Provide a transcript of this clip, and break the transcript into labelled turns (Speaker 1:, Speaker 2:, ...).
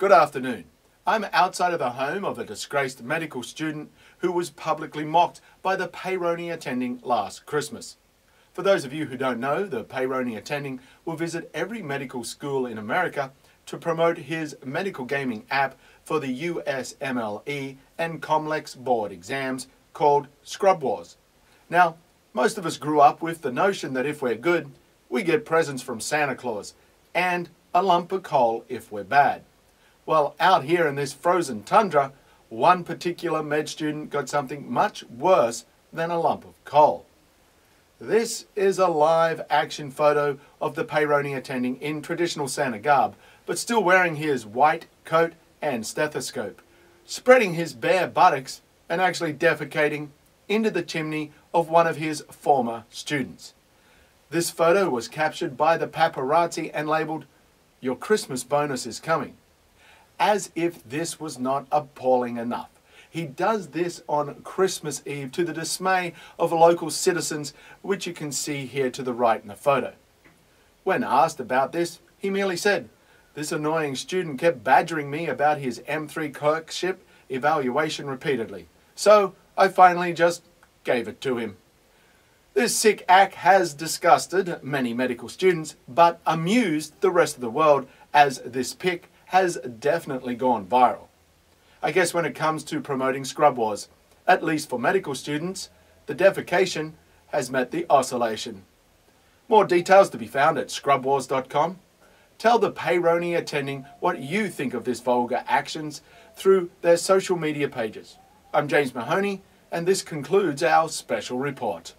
Speaker 1: Good afternoon. I'm outside of the home of a disgraced medical student who was publicly mocked by the Peyronie attending last Christmas. For those of you who don't know, the Peyronie attending will visit every medical school in America to promote his medical gaming app for the USMLE and Comlex board exams called Scrub Wars. Now, most of us grew up with the notion that if we're good, we get presents from Santa Claus and a lump of coal if we're bad. Well, out here in this frozen tundra, one particular med student got something much worse than a lump of coal. This is a live action photo of the Peyronie attending in traditional Santa garb, but still wearing his white coat and stethoscope, spreading his bare buttocks and actually defecating into the chimney of one of his former students. This photo was captured by the paparazzi and labeled, Your Christmas bonus is coming. As if this was not appalling enough. He does this on Christmas Eve to the dismay of local citizens, which you can see here to the right in the photo. When asked about this, he merely said, This annoying student kept badgering me about his M3 clerkship evaluation repeatedly. So I finally just gave it to him. This sick act has disgusted many medical students, but amused the rest of the world as this pic has definitely gone viral. I guess when it comes to promoting Scrub Wars, at least for medical students, the defecation has met the oscillation. More details to be found at scrubwars.com. Tell the Peyronie attending what you think of this vulgar actions through their social media pages. I'm James Mahoney, and this concludes our special report.